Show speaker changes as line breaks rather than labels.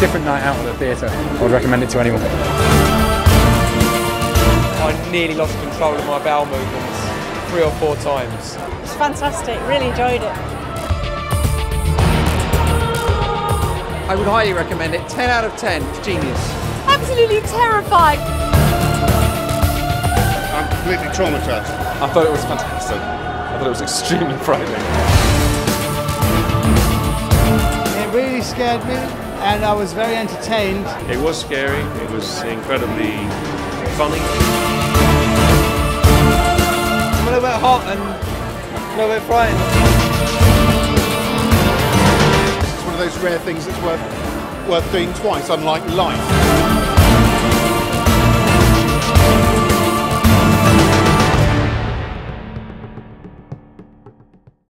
different night out at the theatre. I would recommend it to anyone.
I nearly lost control of my bowel movements three or four times.
It's fantastic, really enjoyed it.
I would highly recommend it. 10 out of 10. It's genius.
Absolutely terrified.
I'm completely traumatised.
I thought it was fantastic. I thought it was extremely frightening.
It really scared me and I was very entertained.
It was scary, it was incredibly funny.
I'm a little bit hot and a little bit frightened.
It's one of those rare things that's worth, worth doing twice, unlike life.